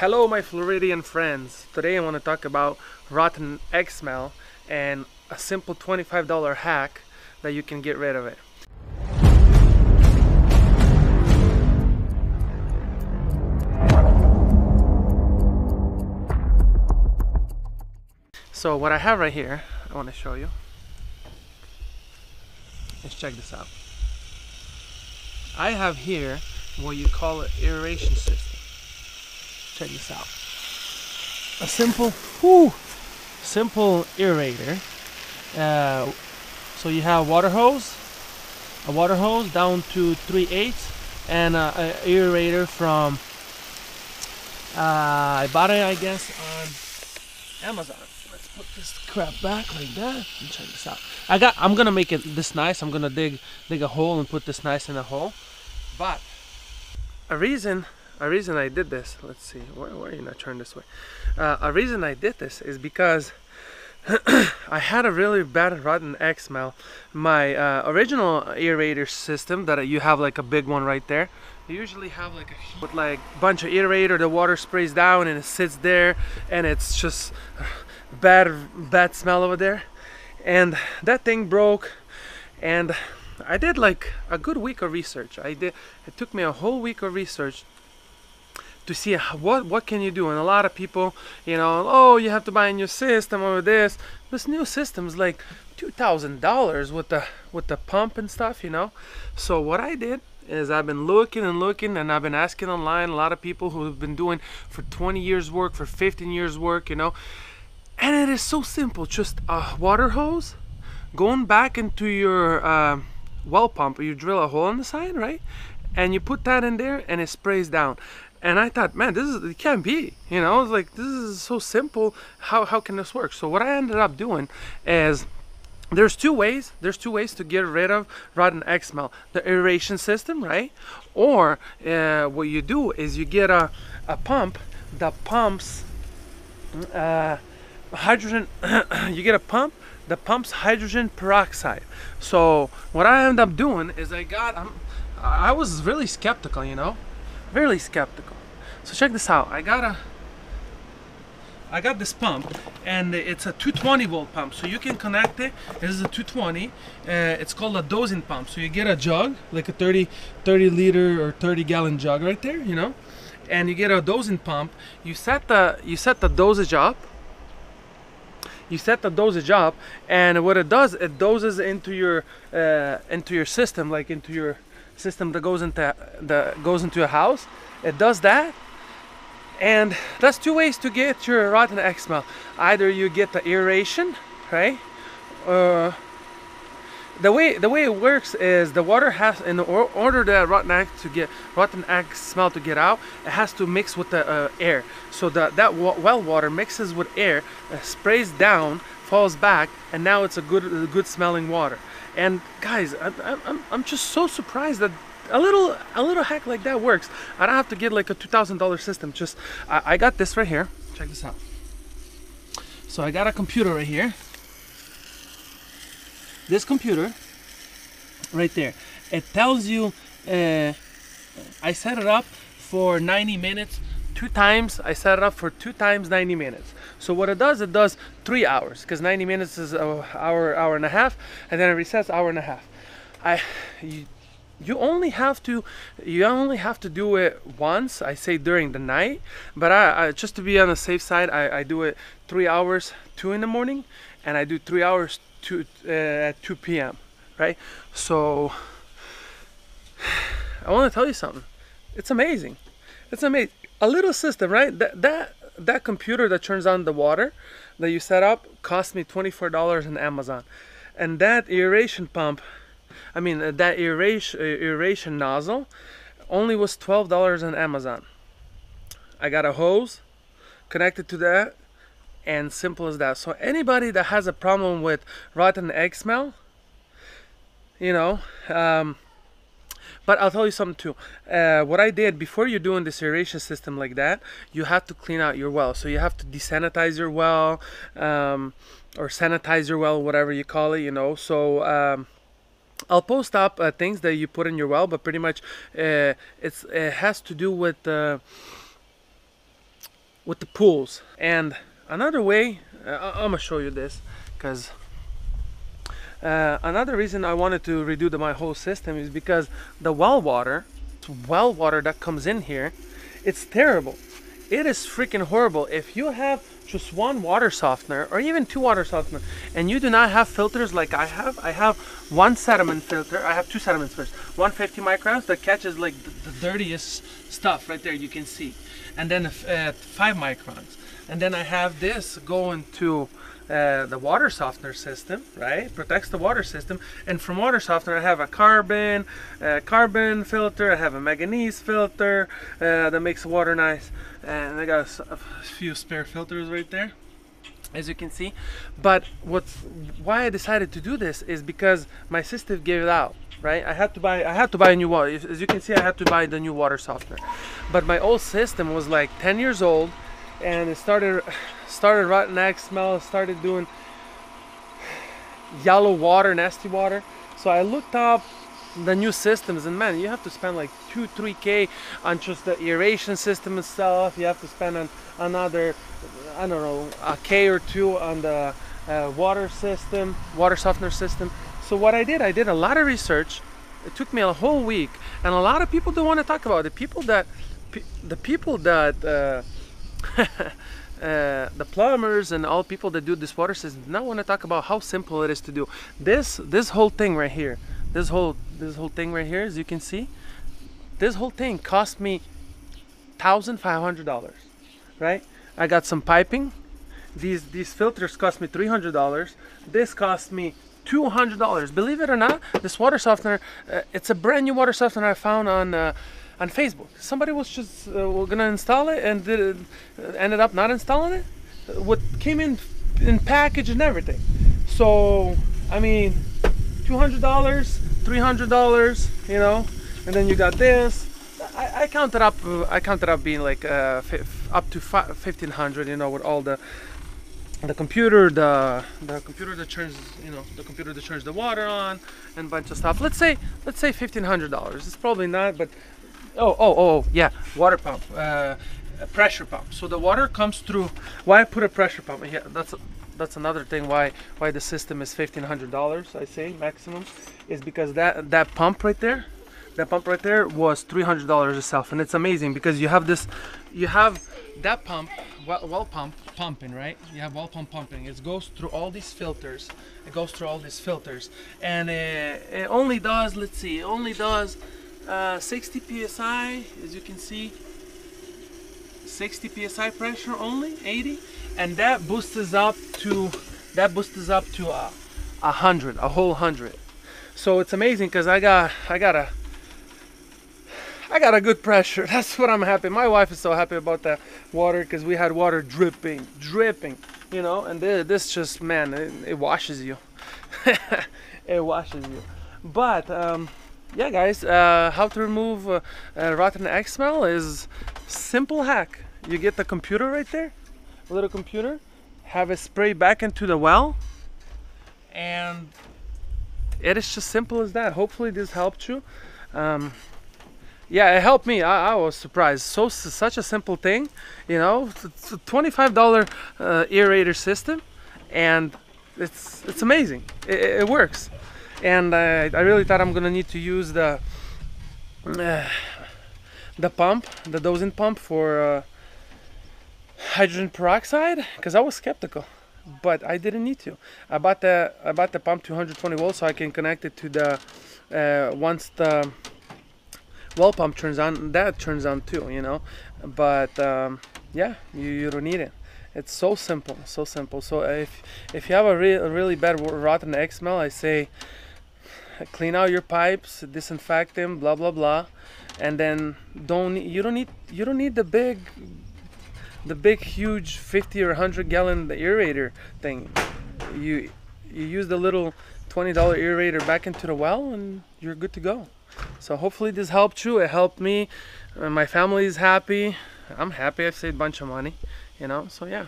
Hello my Floridian friends. Today I want to talk about rotten egg smell and a simple $25 hack that you can get rid of it. So what I have right here, I want to show you. Let's check this out. I have here what you call an aeration system. Check this out. A simple, whew, simple aerator. Uh, so you have water hose, a water hose down to 3 eighths, and uh, an aerator from uh, I bought it I guess on Amazon. Let's put this crap back like that and check this out. I got I'm gonna make it this nice. I'm gonna dig dig a hole and put this nice in a hole. But a reason a reason I did this, let's see, why, why are you not turning this way? Uh, a reason I did this is because I had a really bad rotten egg smell. My uh, original aerator system that you have like a big one right there. You usually have like a with like bunch of aerator, the water sprays down and it sits there and it's just bad bad smell over there. And that thing broke and I did like a good week of research. I did it took me a whole week of research to see what what can you do? And a lot of people you know oh you have to buy a new system or this. This new system is like two thousand dollars with the with the pump and stuff you know? So what I did is I've been looking and looking and I've been asking online a lot of people who have been doing for 20 years work for 15 years work you know? And it is so simple just a water hose going back into your uh, well pump you drill a hole on the side right? And you put that in there and it sprays down and I thought, man, this is it can't be. You know, it's like this is so simple. How how can this work? So what I ended up doing is there's two ways there's two ways to get rid of rotten egg smell the aeration system right or uh, what you do is you get a, a pump that pumps uh, hydrogen you get a pump that pumps hydrogen peroxide so what I end up doing is I got I'm, I was really skeptical you know really skeptical. So check this out. I got a I got this pump and it's a 220 volt pump. So you can connect it. This is a 220 uh, it's called a dosing pump. So you get a jug like a 30 30 liter or 30 gallon jug right there you know? And you get a dosing pump. You set the you set the dosage up. You set the dosage up and what it does it doses into your uh, into your system like into your system that goes into that goes into a house. It does that and that's two ways to get your rotten egg smell either you get the aeration right? Uh, the way the way it works is the water has in order that rotten egg to get rotten egg smell to get out it has to mix with the uh, air. So that that well water mixes with air uh, sprays down falls back and now it's a good good smelling water. And guys I, I'm, I'm just so surprised that a little a little hack like that works. I don't have to get like a $2,000 system. Just I, I got this right here. Check this out. So I got a computer right here. This computer right there. It tells you uh, I set it up for 90 minutes two times I set it up for two times 90 minutes. So what it does it does three hours because 90 minutes is an hour hour and a half and then it resets hour and a half. I you, you only have to you only have to do it once I say during the night but I, I just to be on the safe side I, I do it three hours two in the morning and I do three hours two uh, at 2 p.m right? So I want to tell you something. It's amazing. It's amazing a little system right? That that that computer that turns on the water that you set up cost me $24 on Amazon. And that aeration pump I mean uh, that aeration, uh, aeration nozzle only was $12 on Amazon. I got a hose connected to that and simple as that. So anybody that has a problem with rotten egg smell you know um, but I'll tell you something too. Uh, what I did before you're doing this aeration system like that, you have to clean out your well. So you have to desanitize your well um, or sanitize your well, whatever you call it, you know. So um, I'll post up uh, things that you put in your well, but pretty much uh, it's it has to do with uh, with the pools. And another way, uh, I'm gonna show you this because uh, another reason I wanted to redo the, my whole system is because the well water, well water that comes in here, it's terrible. It is freaking horrible. If you have just one water softener or even two water softener and you do not have filters like I have, I have one sediment filter. I have two sediment filters. 150 microns that catches like the, the dirtiest stuff right there you can see. And then uh, five microns. And then I have this going to uh, the water softener system, right? Protects the water system. And from water softener, I have a carbon, uh, carbon filter. I have a manganese filter uh, that makes water nice. And I got a few spare filters right there, as you can see. But what's why I decided to do this is because my system gave it out. Right, I had to buy. I had to buy a new water. As you can see, I had to buy the new water softener. But my old system was like 10 years old, and it started started rotten egg smell started doing yellow water nasty water. So i looked up the new systems and man you have to spend like 2 3k on just the aeration system itself. You have to spend on another i don't know a k or two on the uh, water system water softener system. So what i did i did a lot of research. It took me a whole week and a lot of people don't want to talk about it. People that the people that uh, uh, the plumbers and all people that do this water system now want to talk about how simple it is to do. This this whole thing right here this whole this whole thing right here as you can see this whole thing cost me thousand five hundred dollars right? I got some piping. These these filters cost me three hundred dollars. This cost me two hundred dollars. Believe it or not this water softener uh, it's a brand new water softener i found on uh, on facebook. Somebody was just uh, gonna install it and did, uh, ended up not installing it. What came in in package and everything. So i mean $200 $300 you know and then you got this. I, I counted up uh, I counted up being like uh, up to fi- 1500 you know with all the the computer the the computer that turns you know the computer that turns the water on and bunch of stuff. Let's say let's say $1500 it's probably not but oh oh oh yeah. Water pump uh, pressure pump. So the water comes through. Why I put a pressure pump? Yeah that's that's another thing why why the system is $1500 I say maximum is because that that pump right there that pump right there was $300 itself. And it's amazing because you have this you have that pump well, well pump pumping right? You have well pump pumping. It goes through all these filters. It goes through all these filters. And it, it only does let's see it only does uh, 60 psi as you can see 60 psi pressure only 80 and that boosts us up to that boosts us up to a, a hundred a whole hundred so it's amazing because i got i got a I got a good pressure. That's what I'm happy. My wife is so happy about that water because we had water dripping, dripping, you know. And thi- this just, man, it, it washes you. it washes you. But um, yeah, guys, uh, how to remove uh, uh, rotten egg smell is simple hack. You get the computer right there, a little computer, have it spray back into the well, and it is just simple as that. Hopefully, this helped you. Um, yeah, it helped me. I, I was surprised. So such a simple thing, you know, it's a twenty-five dollar uh, aerator system, and it's it's amazing. It it works, and I, I really thought I'm gonna need to use the uh, the pump, the dosing pump for uh, hydrogen peroxide, because I was skeptical, but I didn't need to. I bought the I bought the pump 220 volts so I can connect it to the uh, once the well pump turns on that turns on too you know? But um, yeah you, you don't need it. It's so simple so simple. So if if you have a, re- a really bad rotten egg smell i say clean out your pipes disinfect them blah blah blah and then don't you don't need you don't need the big the big huge 50 or 100 gallon aerator thing you you use the little $20 aerator back into the well and you're good to go so hopefully this helped you. It helped me. My family is happy. I'm happy. I've saved a bunch of money, you know. So yeah.